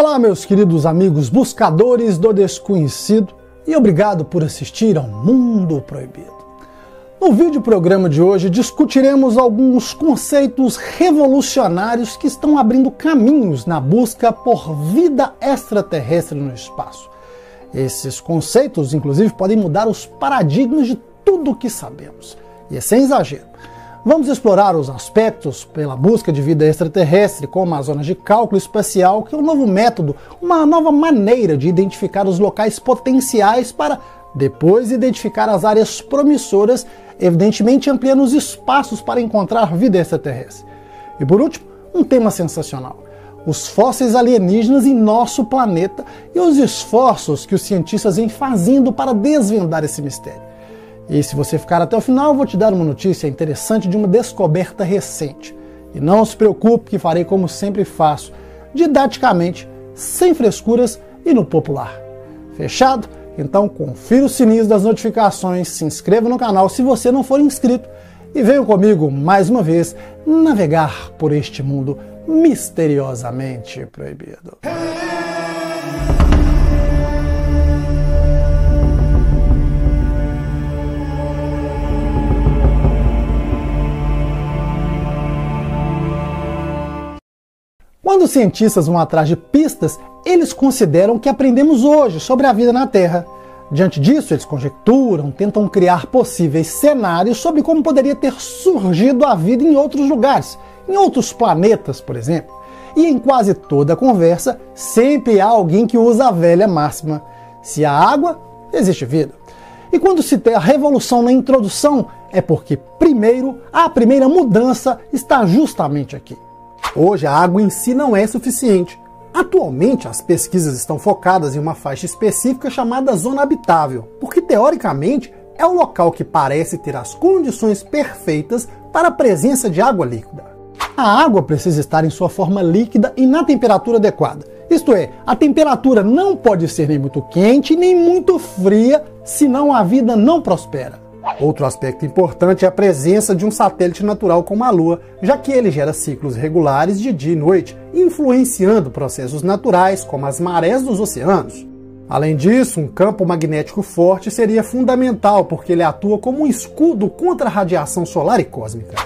Olá, meus queridos amigos buscadores do desconhecido e obrigado por assistir ao Mundo Proibido. No vídeo programa de hoje discutiremos alguns conceitos revolucionários que estão abrindo caminhos na busca por vida extraterrestre no espaço. Esses conceitos, inclusive, podem mudar os paradigmas de tudo o que sabemos. E é sem exagero. Vamos explorar os aspectos pela busca de vida extraterrestre, como as zonas de cálculo espacial, que é um novo método, uma nova maneira de identificar os locais potenciais para depois identificar as áreas promissoras, evidentemente ampliando os espaços para encontrar vida extraterrestre. E por último, um tema sensacional: os fósseis alienígenas em nosso planeta e os esforços que os cientistas vêm fazendo para desvendar esse mistério. E se você ficar até o final, vou te dar uma notícia interessante de uma descoberta recente. E não se preocupe que farei como sempre faço, didaticamente, sem frescuras e no popular. Fechado? Então confira o sininho das notificações, se inscreva no canal se você não for inscrito e venha comigo mais uma vez navegar por este mundo misteriosamente proibido. Quando os cientistas vão atrás de pistas, eles consideram que aprendemos hoje sobre a vida na Terra. Diante disso, eles conjecturam, tentam criar possíveis cenários sobre como poderia ter surgido a vida em outros lugares, em outros planetas, por exemplo. E em quase toda conversa, sempre há alguém que usa a velha máxima: se há água, existe vida. E quando se tem a revolução na introdução, é porque, primeiro, a primeira mudança está justamente aqui. Hoje, a água em si não é suficiente. Atualmente, as pesquisas estão focadas em uma faixa específica chamada zona habitável, porque teoricamente é o local que parece ter as condições perfeitas para a presença de água líquida. A água precisa estar em sua forma líquida e na temperatura adequada. Isto é, a temperatura não pode ser nem muito quente nem muito fria, senão a vida não prospera. Outro aspecto importante é a presença de um satélite natural como a Lua, já que ele gera ciclos regulares de dia e noite, influenciando processos naturais como as marés dos oceanos. Além disso, um campo magnético forte seria fundamental porque ele atua como um escudo contra a radiação solar e cósmica.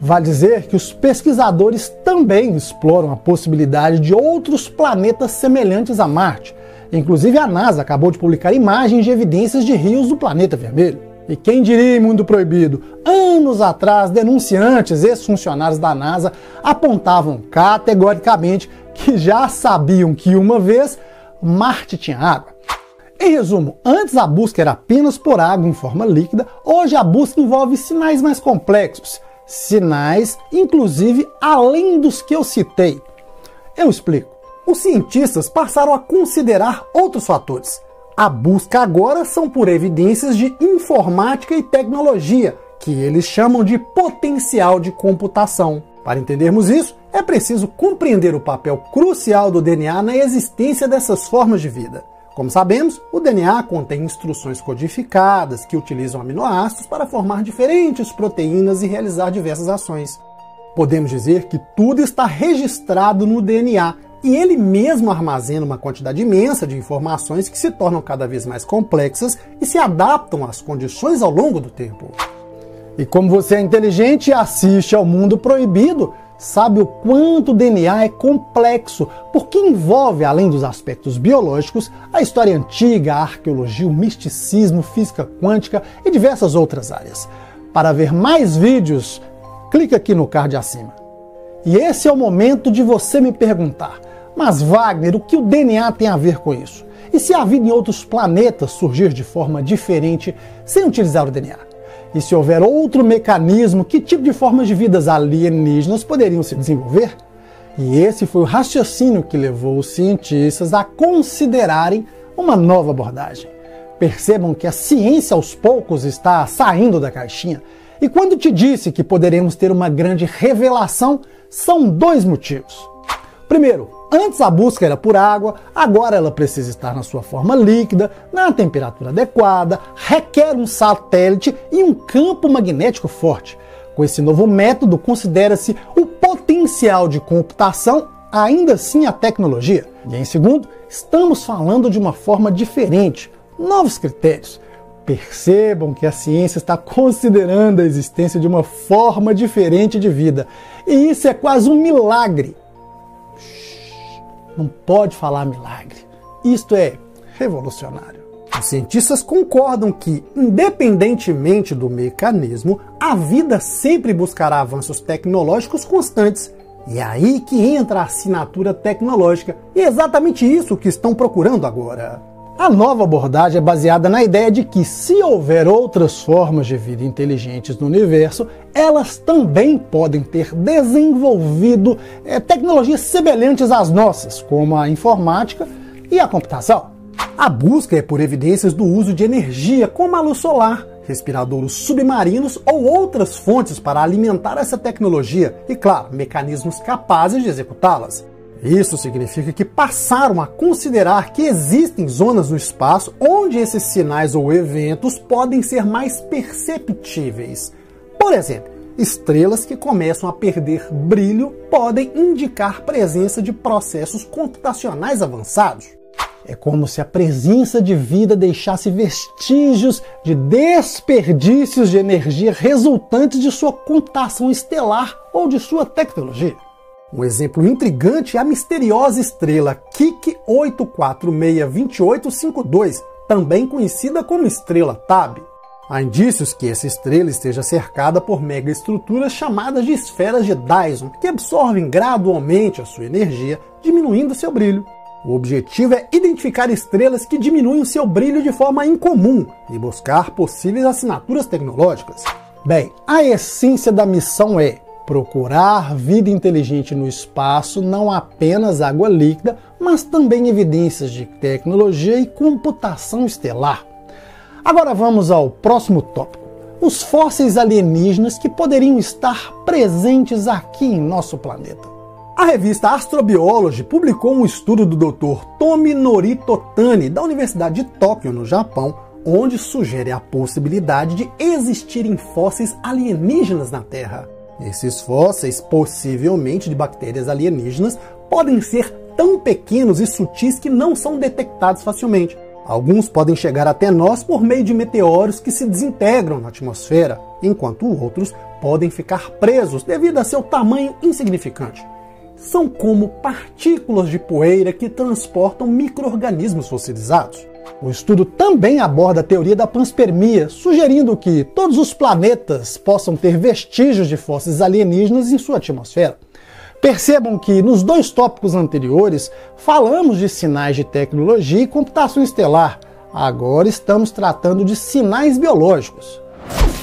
Vale dizer que os pesquisadores também exploram a possibilidade de outros planetas semelhantes a Marte. Inclusive, a NASA acabou de publicar imagens de evidências de rios do planeta vermelho. E quem diria em Mundo Proibido? Anos atrás, denunciantes, ex-funcionários da NASA, apontavam categoricamente que já sabiam que uma vez Marte tinha água. Em resumo, antes a busca era apenas por água em forma líquida, hoje a busca envolve sinais mais complexos. Sinais, inclusive, além dos que eu citei. Eu explico. Os cientistas passaram a considerar outros fatores a busca agora são por evidências de informática e tecnologia, que eles chamam de potencial de computação. Para entendermos isso, é preciso compreender o papel crucial do DNA na existência dessas formas de vida. Como sabemos, o DNA contém instruções codificadas que utilizam aminoácidos para formar diferentes proteínas e realizar diversas ações. Podemos dizer que tudo está registrado no DNA e ele mesmo armazena uma quantidade imensa de informações que se tornam cada vez mais complexas e se adaptam às condições ao longo do tempo. E como você é inteligente e assiste ao Mundo Proibido, sabe o quanto o DNA é complexo, porque envolve, além dos aspectos biológicos, a história antiga, a arqueologia, o misticismo, física quântica e diversas outras áreas. Para ver mais vídeos, clique aqui no card acima. E esse é o momento de você me perguntar: mas, Wagner, o que o DNA tem a ver com isso? E se a vida em outros planetas surgir de forma diferente sem utilizar o DNA? E se houver outro mecanismo, que tipo de formas de vidas alienígenas poderiam se desenvolver? E esse foi o raciocínio que levou os cientistas a considerarem uma nova abordagem. Percebam que a ciência aos poucos está saindo da caixinha. E quando te disse que poderemos ter uma grande revelação, são dois motivos. Primeiro, Antes a busca era por água, agora ela precisa estar na sua forma líquida, na temperatura adequada, requer um satélite e um campo magnético forte. Com esse novo método, considera-se o potencial de computação ainda assim a tecnologia. E em segundo, estamos falando de uma forma diferente, novos critérios. Percebam que a ciência está considerando a existência de uma forma diferente de vida. E isso é quase um milagre. Não pode falar milagre. Isto é revolucionário. Os cientistas concordam que, independentemente do mecanismo, a vida sempre buscará avanços tecnológicos constantes. E é aí que entra a assinatura tecnológica. E é exatamente isso que estão procurando agora. A nova abordagem é baseada na ideia de que, se houver outras formas de vida inteligentes no universo, elas também podem ter desenvolvido é, tecnologias semelhantes às nossas, como a informática e a computação. A busca é por evidências do uso de energia, como a luz solar, respiradouros submarinos ou outras fontes para alimentar essa tecnologia e, claro, mecanismos capazes de executá-las. Isso significa que passaram a considerar que existem zonas no espaço onde esses sinais ou eventos podem ser mais perceptíveis. Por exemplo, estrelas que começam a perder brilho podem indicar presença de processos computacionais avançados. É como se a presença de vida deixasse vestígios de desperdícios de energia resultantes de sua computação estelar ou de sua tecnologia. Um exemplo intrigante é a misteriosa estrela Kik 8462852, também conhecida como estrela Tab. Há indícios que essa estrela esteja cercada por megaestruturas chamadas de esferas de Dyson, que absorvem gradualmente a sua energia, diminuindo seu brilho. O objetivo é identificar estrelas que diminuem seu brilho de forma incomum e buscar possíveis assinaturas tecnológicas. Bem, a essência da missão é procurar vida inteligente no espaço, não apenas água líquida, mas também evidências de tecnologia e computação estelar. Agora vamos ao próximo tópico: os fósseis alienígenas que poderiam estar presentes aqui em nosso planeta. A revista Astrobiology publicou um estudo do Dr. Tominori Totani, da Universidade de Tóquio, no Japão, onde sugere a possibilidade de existirem fósseis alienígenas na Terra. Esses fósseis, possivelmente de bactérias alienígenas, podem ser tão pequenos e sutis que não são detectados facilmente. Alguns podem chegar até nós por meio de meteoros que se desintegram na atmosfera, enquanto outros podem ficar presos devido a seu tamanho insignificante. São como partículas de poeira que transportam micro-organismos fossilizados. O estudo também aborda a teoria da panspermia, sugerindo que todos os planetas possam ter vestígios de fósseis alienígenas em sua atmosfera. Percebam que nos dois tópicos anteriores falamos de sinais de tecnologia e computação estelar. Agora estamos tratando de sinais biológicos.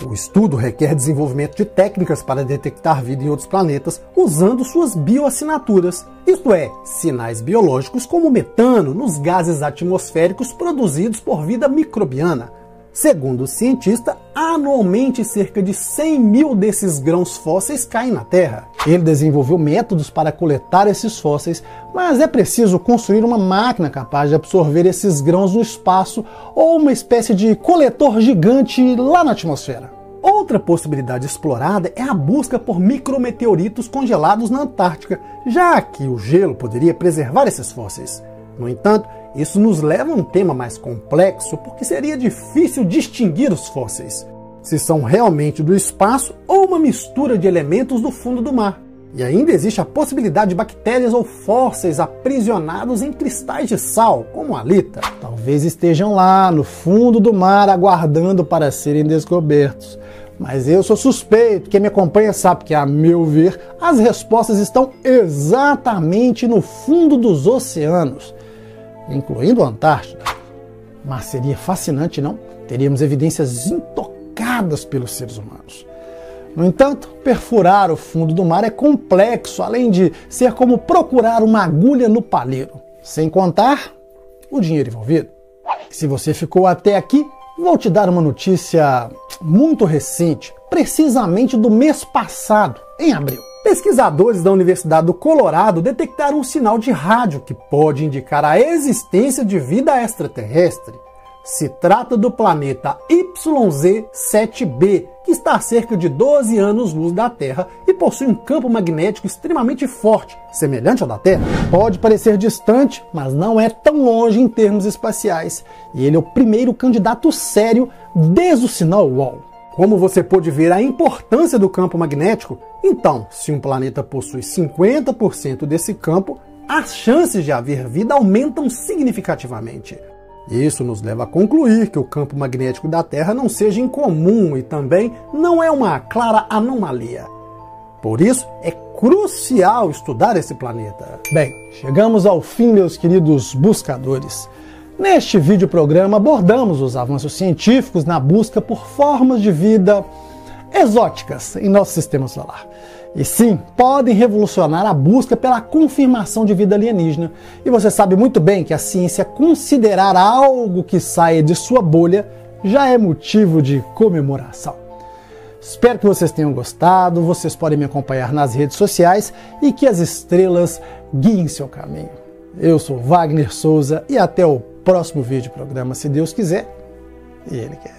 O estudo requer desenvolvimento de técnicas para detectar vida em outros planetas usando suas bioassinaturas, isto é, sinais biológicos como metano nos gases atmosféricos produzidos por vida microbiana. Segundo o cientista, anualmente cerca de 100 mil desses grãos fósseis caem na Terra. Ele desenvolveu métodos para coletar esses fósseis, mas é preciso construir uma máquina capaz de absorver esses grãos no espaço ou uma espécie de coletor gigante lá na atmosfera. Outra possibilidade explorada é a busca por micrometeoritos congelados na Antártica, já que o gelo poderia preservar esses fósseis. No entanto, isso nos leva a um tema mais complexo porque seria difícil distinguir os fósseis, se são realmente do espaço ou uma mistura de elementos do fundo do mar. E ainda existe a possibilidade de bactérias ou fósseis aprisionados em cristais de sal, como a lita. Talvez estejam lá no fundo do mar aguardando para serem descobertos. Mas eu sou suspeito, quem me acompanha sabe que, a meu ver, as respostas estão exatamente no fundo dos oceanos incluindo a Antártida. Mas seria fascinante, não? Teríamos evidências intocadas pelos seres humanos. No entanto, perfurar o fundo do mar é complexo, além de ser como procurar uma agulha no palheiro, sem contar o dinheiro envolvido. Se você ficou até aqui, vou te dar uma notícia muito recente, precisamente do mês passado, em abril. Pesquisadores da Universidade do Colorado detectaram um sinal de rádio que pode indicar a existência de vida extraterrestre. Se trata do planeta YZ-7b, que está a cerca de 12 anos-luz da Terra e possui um campo magnético extremamente forte, semelhante ao da Terra. Pode parecer distante, mas não é tão longe em termos espaciais, e ele é o primeiro candidato sério desde o sinal WOW. Como você pôde ver a importância do campo magnético, então, se um planeta possui 50% desse campo, as chances de haver vida aumentam significativamente. Isso nos leva a concluir que o campo magnético da Terra não seja incomum e também não é uma clara anomalia. Por isso, é crucial estudar esse planeta. Bem, chegamos ao fim, meus queridos buscadores. Neste vídeo programa abordamos os avanços científicos na busca por formas de vida exóticas em nosso sistema solar. E sim, podem revolucionar a busca pela confirmação de vida alienígena. E você sabe muito bem que a ciência considerar algo que saia de sua bolha já é motivo de comemoração. Espero que vocês tenham gostado. Vocês podem me acompanhar nas redes sociais e que as estrelas guiem seu caminho. Eu sou Wagner Souza e até o próximo vídeo programa, se Deus quiser e Ele quer.